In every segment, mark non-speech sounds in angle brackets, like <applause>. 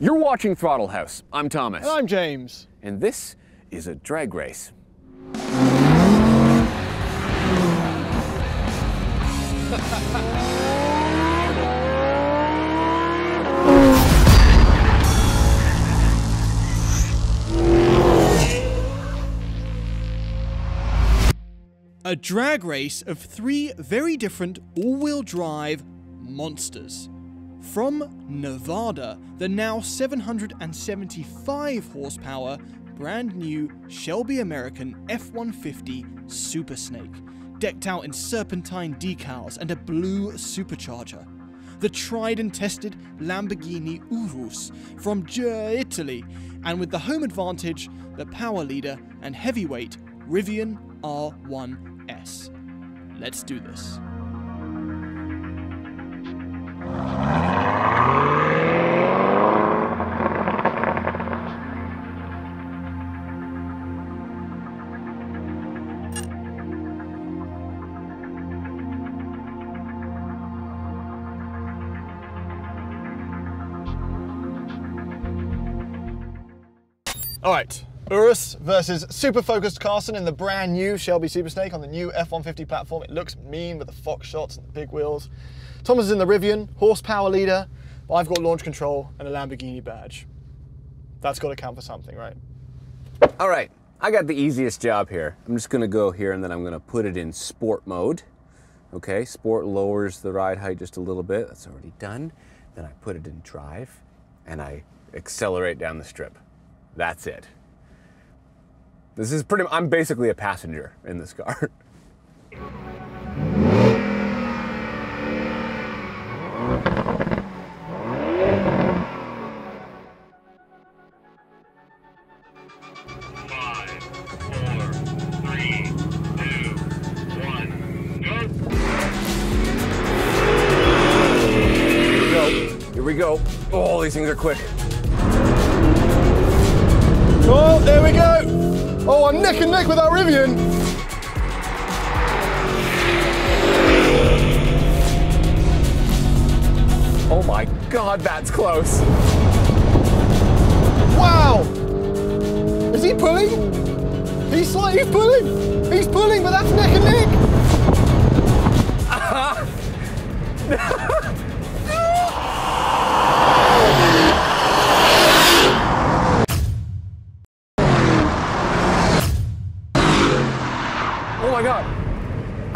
You're watching Throttle House. I'm Thomas. And I'm James. And this is a drag race. A drag race of three very different all-wheel drive monsters. From Nevada, the now 775 horsepower brand new Shelby American F-150 Super Snake, decked out in serpentine decals and a blue supercharger. The tried and tested Lamborghini Urus from Ger, Italy, and with the home advantage, the power leader and heavyweight Rivian R1S. Let's do this. All right, Urus versus super focused Karston in the brand new Shelby Super Snake on the new F-150 platform. It looks mean with the Fox shocks and the big wheels. Thomas is in the Rivian, horsepower leader. But I've got launch control and a Lamborghini badge. That's got to count for something, right? All right, I got the easiest job here. I'm just gonna go here and then I'm gonna put it in sport mode. Okay, sport lowers the ride height just a little bit. That's already done. Then I put it in drive and I accelerate down the strip. That's it. This is pretty, I'm basically a passenger in this car. <laughs> Here we go. Oh, these things are quick. Oh, there we go. Oh, I'm neck and neck with our Rivian. Oh my God, that's close. Wow. Is he pulling? He's slightly he's pulling. He's pulling, but that's neck and neck. <laughs>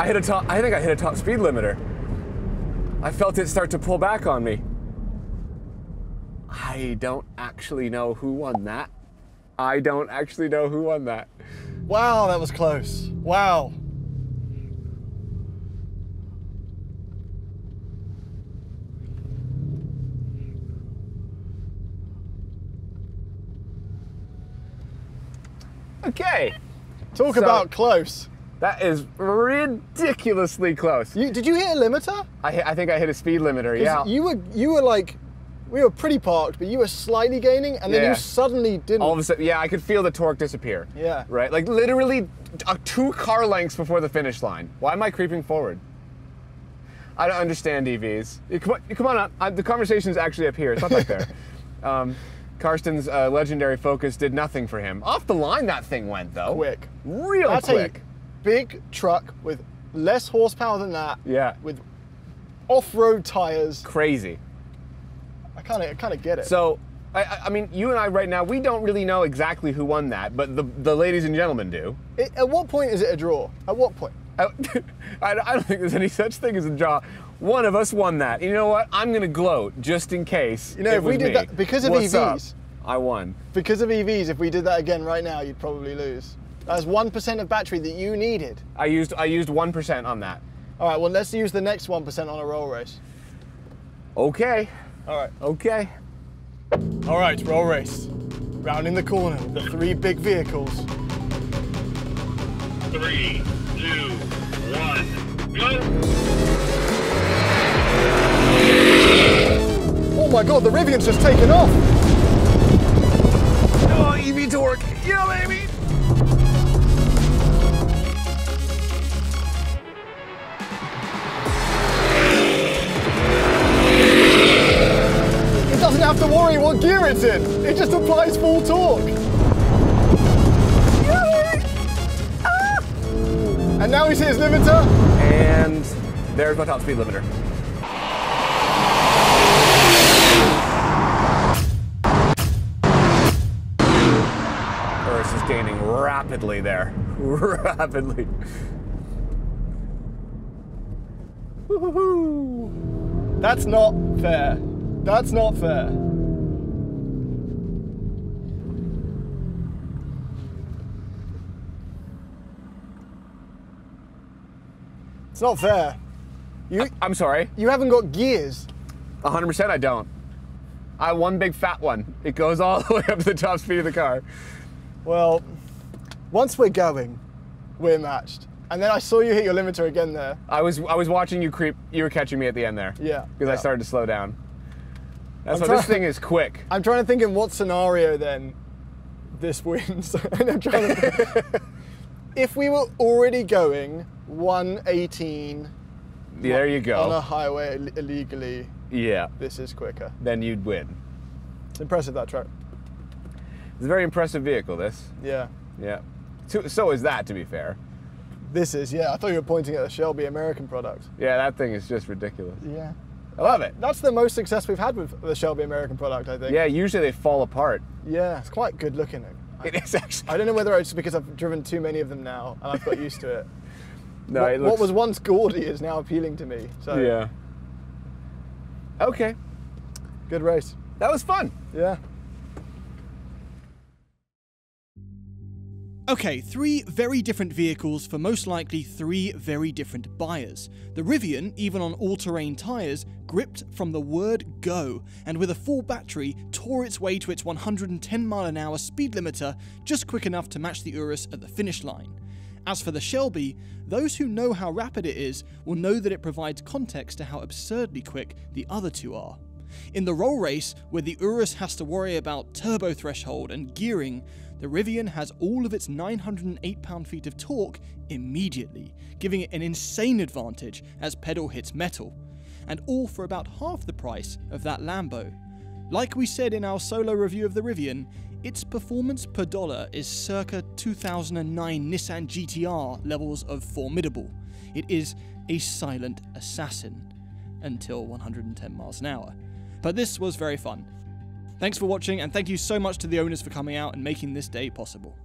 hit a top, I think I hit a top speed limiter. I felt it start to pull back on me. I don't actually know who won that. I don't actually know who won that. Wow, that was close. Wow. Okay. Talk So- about close. That is ridiculously close. You, did you hit a limiter? I, hit, I think I hit a speed limiter. yeah. You were you were like, we were pretty parked, but you were slightly gaining, and then Yeah. you suddenly didn't. All of a sudden, yeah, I could feel the torque disappear. Yeah. Right? Like literally uh, two car lengths before the finish line. Why am I creeping forward? I don't understand EVs. Come on, come on up. The conversation's actually up here. It's not back there. <laughs> Um, Karston's uh, legendary Focus did nothing for him. Off the line, that thing went though. quick. Real That's quick. Big truck with less horsepower than that. Yeah. With off-road tires. Crazy. I kind of I kind of get it. So, I- I, mean, you and I right now, we don't really know exactly who won that, but the, the ladies and gentlemen do. It- at what point is it a draw? At what point? <laughs> I, I don't think there's any such thing as a draw. One of us won that. You know what? I'm gonna gloat just in case. You know, if we did me. that- because of What's up? EVs. I won. Because of EVs, if we did that again right now, you'd probably lose. That's one percent of battery that you needed. I used I used one percent on that. All right. Well, let's use the next one percent on a roll race. Okay. All right. Okay. All right. Roll race. Round in the corner with the three big vehicles. Three, two, one, go! Oh my God! The Rivian's just taken off. Applies full torque. Ah! And now he's hit his limiter. And there's my top speed limiter. Urus is gaining rapidly there. <laughs> rapidly. That's not fair. That's not fair. It's not fair. You I'm sorry. you haven't got gears. 100% I don't. I one big fat one. It goes all <laughs> the way up to the top speed of the car. Well, once we're going, we're matched. And then I saw you hit your limiter again there. I was I was watching you creep. You were catching me at the end there. Yeah, Because I started to slow down. That's I'm why this thing is quick. <laughs> I'm trying to think in what scenario then this wins. <laughs> and I'm trying to if we were already going 118 There you go on a highway Ill- illegally, Yeah. this is quicker. Then you'd win. It's impressive that truck. It's a very impressive vehicle. This. Yeah. Yeah. So, so is that, to be fair. This is, yeah, I thought you were pointing at the Shelby American product. Yeah, that thing is just ridiculous. Yeah. I love it. That's the most success we've had with the Shelby American product, I think. Yeah, usually they fall apart. Yeah, it's quite good looking. I, <laughs> It is actually. I don't know whether it's because I've driven too many of them now and I've got used to it. <laughs> No, what, it what was once gaudy is now appealing to me. So Yeah. Okay. good race. That was fun. Yeah. Okay, three very different vehicles for most likely three very different buyers. The Rivian, even on all terrain tyres, gripped from the word go, and with a full battery, tore its way to its 110 mile an hour speed limiter just quick enough to match the Urus at the finish line. As for the Shelby, those who know how rapid it is will know that it provides context to how absurdly quick the other two are. In the roll race, where the Urus has to worry about turbo threshold and gearing, the Rivian has all of its 908 pound feet of torque immediately, giving it an insane advantage as pedal hits metal, and all for about half the price of that Lambo. Like we said in our solo review of the Rivian, its performance per dollar is circa 2009 Nissan GTR levels of formidable. It is a silent assassin until 110 miles an hour. But this was very fun. Thanks for watching, and thank you so much to the owners for coming out and making this day possible.